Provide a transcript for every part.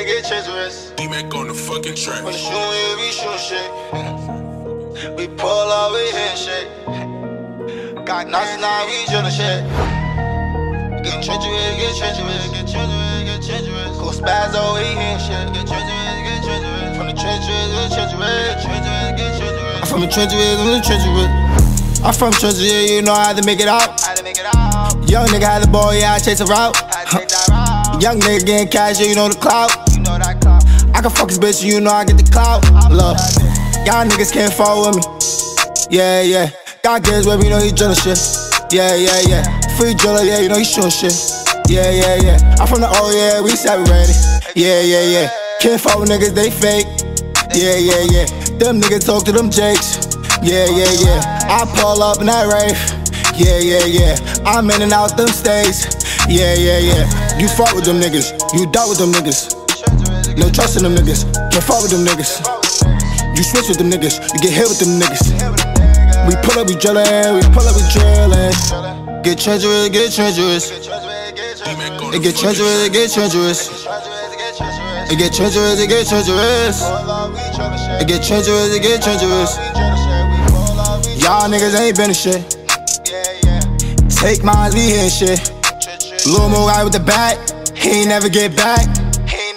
it get treacherous. E-Mac on the fucking track. When the shoot, we shoot shit. We pull up, we hit shit. Got knots now, we drill shit. Get treacherous, get treacherous, get treacherous, get treacherous. Go spazzo, oh, we hit shit. Get treacherous, get treacherous. From the trenches, get treacherous, get treacherous, get treacherous. I'm from the trenches, I'm the treacherous. I'm from trenches, yeah, you know how to make it out. How to make it out. Young nigga had the ball, yeah, I chase a route. Young nigga getting cash, yeah, you know the clout. I can fuck this bitch, you know I get the clout. Look, y'all niggas can't fall with me. Yeah, yeah. God gives me, you know he drillin' shit. Yeah, yeah, yeah. Free driller, yeah, you know he shootin' shit. Yeah, yeah, yeah. I'm from the O, yeah, we we ready. Yeah, yeah, yeah. Can't fuck with niggas, they fake. Yeah, yeah, yeah. Them niggas talk to them jakes. Yeah, yeah, yeah. I pull up in that rave. Yeah, yeah, yeah. I'm in and out them stays. Yeah, yeah, yeah. You fuck with them niggas. You doubt with them niggas. No trust in them niggas. Can't fuck with them niggas. You switch with them niggas. You get hit with them niggas. We pull up, we drillin'. We pull up, we drillin'. Get treacherous, get treacherous. It get treacherous, it get treacherous. It get treacherous, it get treacherous. It get treacherous, it get treacherous. Y'all niggas ain't been a shit. Take mines, we hitting shit. Lil Mo guy with the bat, he ain't never get back.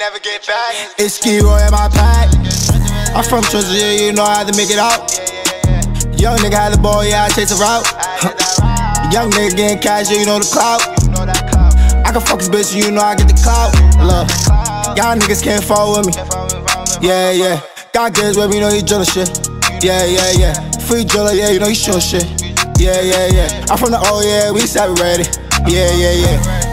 He ain't never get back. It's Ski Roy in my pack. I'm from trenches, yeah, you know how to make it out. Young nigga had the ball, yeah, I chase a route. Young nigga getting cash, yeah, you know the clout. I can fuck this bitch, you know I get the clout. Look, y'all niggas can't fall with me. Yeah, yeah. God gives with me, you know he drillin' shit. Yeah, yeah, yeah. Free driller, yeah, you know he shootin' shit. Yeah, yeah, yeah. I'm from the oh yeah, we said we ready. Yeah, yeah, yeah.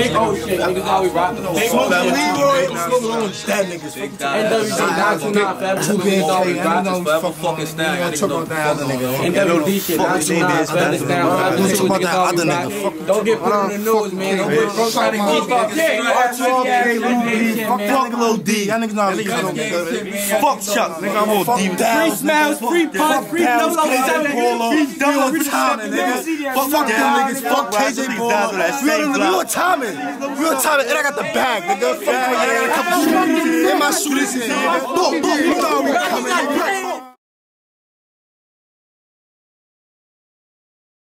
Big old shit, niggas always rockin' on. Smoke the Leroy. That niggas. NWD 929 forever. Two million always rockin'. Forever fucking style. Y'all niggas know what the fuck going on. NWD shit, 929 forever style. Forever Don't shit, talk about niggas that always other nigga. rockin'. Don't get put on the news, man. Don't get try to keep up. Fuck Lil D. Y'all niggas know how to cut Fuck Chuck. Nigga, I'm all deep down. Free smiles, free punch, free no Downs, low. KJ Polo. Done with timing, nigga. Fuck them niggas. Fuck KJ Polo. We on timing. We on timing. And I got the bag, nigga. Fuck I got a couple shooters. And my shooters in. Boom, boom. We coming.